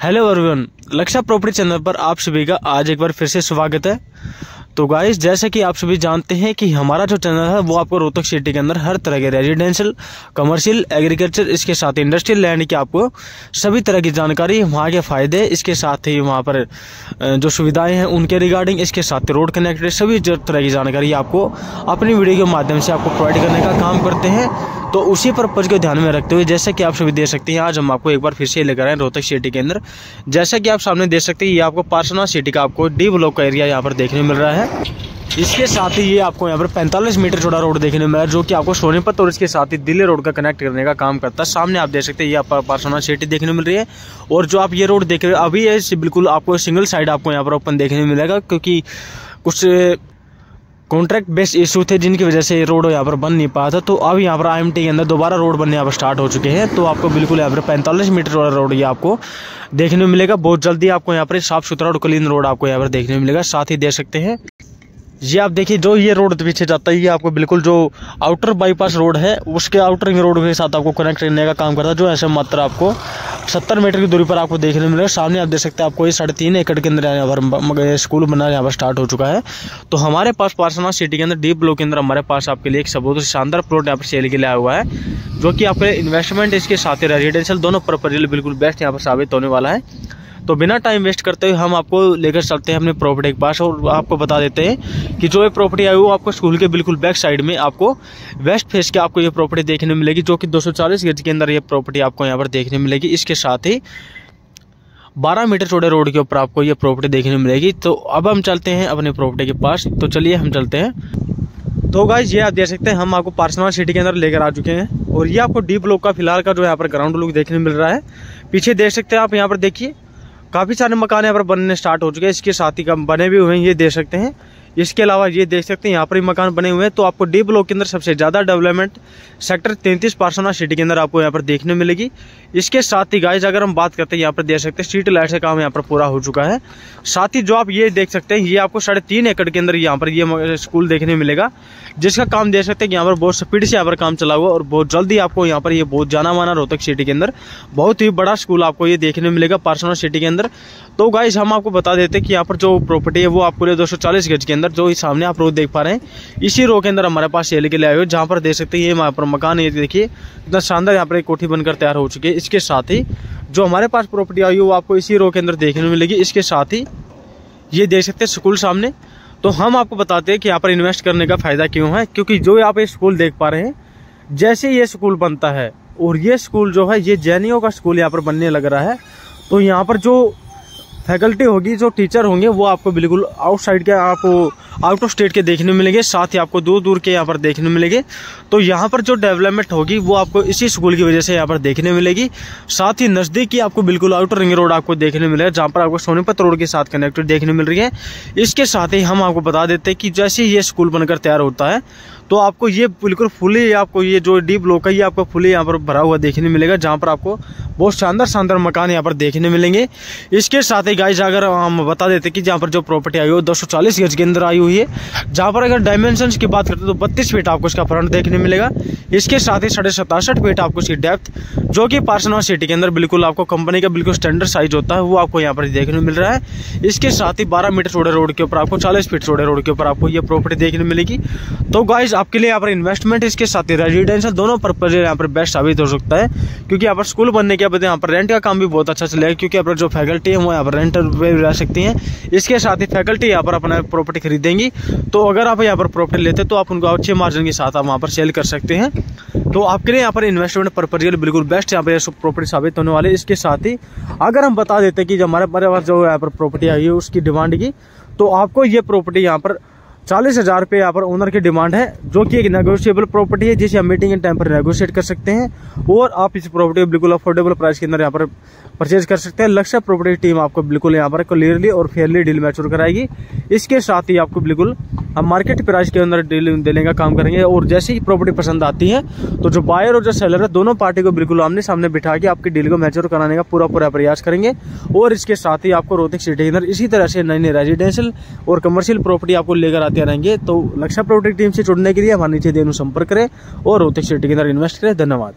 Hello everyone Laksha property channel पर आप सभी का आज एक बार फिर से स्वागत है। तो गाइस जैसे कि आप सभी जानते हैं कि हमारा जो चैनल है, वो आपको रोहतक सिटी के अंदर हर तरह के रेजिडेंशियल कमर्शियल एग्रीकल्चर इसके साथ इंडस्ट्रियल लैंड की आपको सभी तरह की जानकारी, वहाँ के फ़ायदे, इसके साथ ही वहाँ पर जो सुविधाएँ हैं उनके रिगार्डिंग इसके साथ रोड कनेक्टेड सभी तरह की जानकारी आपको अपनी वीडियो के माध्यम से आपको प्रोवाइड करने का काम करते हैं। तो उसी पर्पज को ध्यान में रखते हुए, जैसा कि आप सभी देख सकते हैं, आज हम आपको एक बार फिर से लेकर आए रोहतक सिटी के अंदर। जैसा कि आप सामने देख सकते हैं, ये आपको पार्सना सिटी का आपको डी ब्लॉक का एरिया यहाँ पर देखने मिल रहा है। इसके साथ ही ये आपको यहाँ पर 45 मीटर छोटा रोड देखने में जो कि आपको सोनीपत और इसके साथ ही दिल्ली रोड का कनेक्ट करने का काम करता है। सामने आप देख सकते हैं, ये आप पार्सोना सिटी देखने मिल रही है। और जो आप ये रोड देख रहे हो, अभी ये बिल्कुल आपको सिंगल साइड आपको यहाँ पर ओपन देखने मिलेगा, क्योंकि कुछ कॉन्ट्रैक्ट बेस्ड इशू थे जिनकी वजह से रोड यहाँ पर बन नहीं पाया था। तो अब यहाँ पर आई के अंदर दोबारा रोड बनने यहाँ पर स्टार्ट हो चुके हैं। तो आपको बिल्कुल यहाँ पर पैंतालीस मीटर वाला रोड ये आपको देखने में मिलेगा। बहुत जल्दी आपको यहाँ पर साफ़ सुथरा और क्लीन रोड आपको यहाँ पर देखने में मिलेगा। साथ ही देख सकते हैं। ये आप देखिए, जो ये रोड पीछे जाता है, ये आपको बिल्कुल जो आउटर बाईपास रोड है, उसके आउटर रोड के साथ आपको कनेक्ट करने का काम करता है, जो ऐसे मात्र आपको सत्तर मीटर की दूरी पर आपको देखने मिलेगा। सामने आप देख सकते हैं, आपको ये साढ़े तीन एकड़ के अंदर यहाँ पर स्कूल बनना यहाँ पर स्टार्ट हो चुका है। तो हमारे पास पार्सना सिटी के अंदर डीप ब्लॉक के अंदर, हमारे पास आपके लिए एक सबूत, शानदार प्लॉट यहाँ पर सेल के लिए आया हुआ है, जो कि आपके इन्वेस्टमेंट इसके साथ ही रेजिडेंशियल दोनों प्रॉपर्टी बिल्कुल बेस्ट यहाँ पर साबित होने वाला है। तो बिना टाइम वेस्ट करते हुए हम आपको लेकर चलते हैं अपने प्रॉपर्टी के पास और आपको बता देते हैं कि जो ये प्रॉपर्टी आई वो आपको स्कूल के बिल्कुल बैक साइड में आपको वेस्ट फेस के आपको ये प्रॉपर्टी देखने मिलेगी, जो कि 240 गज के अंदर ये प्रॉपर्टी आपको यहाँ पर देखने मिलेगी। इसके साथ ही 12 मीटर चौड़े रोड के ऊपर आपको ये प्रॉपर्टी देखने मिलेगी। तो अब हम चलते हैं अपने प्रॉपर्टी के पास। तो चलिए हम चलते हैं। तो गाइज़ ये आप देख सकते हैं, हम आपको पार्सनल सिटी के अंदर लेकर आ चुके हैं, और ये आपको डीप लुक का, फ़िलहाल का जो यहाँ पर ग्राउंड लुक देखने मिल रहा है। पीछे देख सकते हैं आप, यहाँ पर देखिए काफ़ी सारे मकान यहाँ पर बनने स्टार्ट हो चुके हैं। इसके साथ ही कम बने भी हुए हैं ये देख सकते हैं। इसके अलावा ये देख सकते हैं, यहाँ पर ही मकान बने हुए हैं। तो आपको डी ब्लॉक के अंदर सबसे ज़्यादा डेवलपमेंट सेक्टर तैंतीस पार्सोना सिटी के अंदर आपको यहाँ पर देखने मिलेगी। इसके साथ ही गाइज़ अगर हम बात करते हैं, यहाँ पर देख सकते हैं स्ट्रीट लाइट का काम यहाँ पर पूरा हो चुका है। साथ ही जो आप ये देख सकते हैं, ये आपको साढ़े तीन एकड़ के अंदर यहाँ पर ये स्कूल देखने मिलेगा, जिसका काम देख सकते हैं यहाँ पर बहुत स्पीड से यहाँ पर काम चला हुआ और बहुत जल्दी आपको यहाँ पर ये बहुत जाना माना रोहतक सिटी के अंदर बहुत ही बड़ा स्कूल आपको ये देखने मिलेगा पार्सोना सिटी के अंदर। तो गाइज़ हम आपको बता देते हैं कि यहाँ पर जो प्रॉपर्टी है, वो आपको लिए दो गज के अंदर जो सामने आप रोड देख पा रहे हैं। इसी रो के अंदर हमारे पास सेल के लिए आए हुए जहाँ पर देख सकते हैं, ये वहाँ पर मकान ये देखिए, इतना शानदार यहाँ पर एक कोठी बनकर तैयार हो चुकी है। इसके साथ ही जो हमारे पास प्रॉपर्टी आई है, वो आपको इसी रो के अंदर देखने में मिलेगी। इसके साथ ही ये देख सकते हैं स्कूल सामने। तो हम आपको बताते हैं कि यहाँ पर इन्वेस्ट करने का फ़ायदा क्यों है, क्योंकि जो आप ये स्कूल देख पा रहे हैं, जैसे ये स्कूल बनता है, और ये स्कूल जो है, ये जैनियों का स्कूल यहाँ पर बनने लग रहा है। तो यहाँ पर जो फैकल्टी होगी, जो टीचर होंगे, वो आपको बिल्कुल आउटसाइड के आपको आउट ऑफ़ स्टेट के देखने मिलेंगे, साथ ही आपको दूर दूर के यहाँ पर देखने मिलेंगे। तो यहाँ पर जो डेवलपमेंट होगी, वो आपको इसी स्कूल की वजह से यहाँ पर देखने मिलेगी। साथ ही नज़दीक ही आपको बिल्कुल आउटर रिंग रोड आपको देखने मिलेगा, जहाँ पर आपको सोनीपत रोड के साथ कनेक्टेड देखने मिल रही है। इसके साथ ही हम आपको बता देते हैं कि जैसे ये स्कूल बनकर तैयार होता है तो आपको ये बिल्कुल फुली आपको ये जो डीप ब्लॉक है, ये आपको फुली यहाँ पर भरा हुआ देखने मिलेगा, जहाँ पर आपको बहुत शानदार शानदार मकान यहाँ पर देखने मिलेंगे। इसके साथ ही गाइज़ अगर हम बता देते कि जहाँ पर जो प्रॉपर्टी आई हुई, दो सौ चालीस गज के अंदर आई हुई है, जहाँ पर अगर डायमेंशन की बात करते तो बत्तीस फीट आपको इसका फ्रंट देखने मिलेगा। इसके साथ ही साढ़े सतासठ फीट आपको इसकी डेप्थ जो कि पार्सनल सिटी के अंदर बिल्कुल आपको कंपनी का बिल्कुल स्टैंडर्ड साइज़ होता है, वो आपको यहाँ पर देखने मिल रहा है। इसके साथ ही बारह मीटर चौड़े रोड के ऊपर आपको चालीस फीट चौड़े रोड के ऊपर आपको ये प्रॉपर्टी देखने मिलेगी। तो गाइज़ आपके लिए यहाँ पर इन्वेस्टमेंट इसके साथ ही रेजिडेंशियल दोनों पर्पज यहाँ पर बेस्ट साबित हो सकता है क्योंकि यहाँ पर स्कूल बनने के बाद यहाँ पर रेंट का काम भी बहुत अच्छा चलेगा क्योंकि यहाँ पर जो फैकल्टी है वो यहाँ पर रेंट पे रह सकती हैं इसके साथ ही फैकल्टी यहाँ पर अपना प्रॉपर्टी खरीदेंगी तो अगर आप यहाँ पर प्रॉपर्टी लेते तो आप उनको अच्छे मार्जिन के साथ आप वहाँ पर सेल कर सकते हैं तो आपके लिए यहाँ पर इन्वेस्टमेंट पर्पज बिल्कुल बेस्ट यहाँ पर प्रॉपर्टी साबित होने वाले इसके साथ ही अगर हम बता देते कि जो हमारे पास जो यहाँ पर प्रॉपर्टी आई है उसकी डिमांड की तो आपको ये प्रॉपर्टी यहाँ पर चालीस हज़ार रुपये यहाँ पर ओनर की डिमांड है, जो कि एक नेगोशिएबल प्रॉपर्टी है, जिसे हम मीटिंग एंड टाइम पर नेगोशिएट कर सकते हैं, और आप इस प्रॉपर्टी को बिल्कुल अफोर्डेबल प्राइस के अंदर यहाँ पर परचेज कर सकते हैं। लक्ष्य प्रॉपर्टी टीम आपको बिल्कुल यहाँ पर क्लियरली और फेयरली डील मैचूर कराएगी। इसके साथ ही आपको बिल्कुल हम मार्केट प्राइस के अंदर डील देने का काम करेंगे और जैसे ही प्रॉपर्टी पसंद आती है तो जो बायर और जो सेलर है, दोनों पार्टी को बिल्कुल आमने सामने बिठा के आपकी डील को मैच्योर कराने का पूरा पूरा प्रयास करेंगे। और इसके साथ ही आपको रोहतक सिटी के अंदर इसी तरह से नई नई रेजिडेंशियल और कमर्शियल प्रॉपर्टी आपको लेकर आते रहेंगे। तो लक्षा प्रॉपर्टी टीम से जुड़ने के लिए हमारे नीचे देनु संपर्क करें और रोहतक सिटी के अंदर इन्वेस्ट करें। धन्यवाद।